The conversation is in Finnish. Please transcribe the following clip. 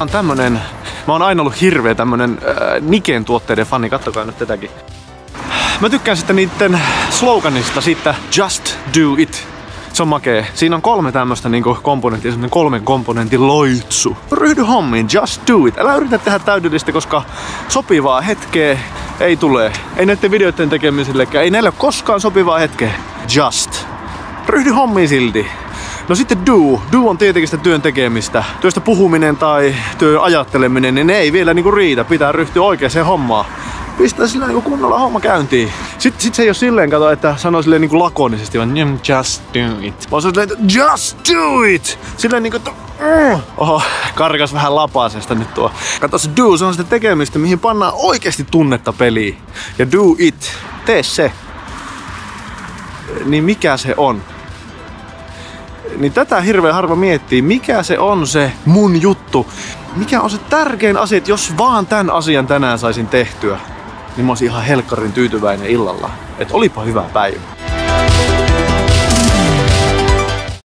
on tämmönen, mä oon aina ollut hirveä tämmönen äh, Niken tuotteiden fani, kattokaa nyt tätäkin. Mä tykkään sitten niiden sloganista siitä Just Do It. Se on makee. Siinä on kolme tämmöstä niinku komponenttia, semmonen kolmen komponentin loitsu. Ryhdy hommiin, just do it. Älä yritä tehdä täydellistä, koska sopivaa hetkeä ei tule. Ei näiden videoiden tekemisellekään. Ei näillä koskaan sopivaa hetkeä. Just. Ryhdy hommiin silti. No sitten do. Do on tietenkin sitä työn tekemistä. Työstä puhuminen tai työn ajatteleminen, niin ne ei vielä niinku riitä. Pitää ryhtyä oikeaan hommaan pistää sillä niinku kunnolla homma käyntiin. Sitten sit se ei ole silleen, kato, että sanoo silleen niinku lakonisesti, vaan just do it. Vaan se silleen, just do it! Silleen niinku, että mm. Oho, karkas vähän lapasesta nyt tuo. Kato se do, se on sitä tekemistä, mihin pannaan oikeasti tunnetta peliin. Ja do it, tee se. Niin mikä se on? Niin tätä hirveän harva miettii, mikä se on se mun juttu. Mikä on se tärkein asia, että jos vaan tämän asian tänään saisin tehtyä, niin mä olisin ihan helkkarin tyytyväinen illalla. Että olipa hyvä päivä.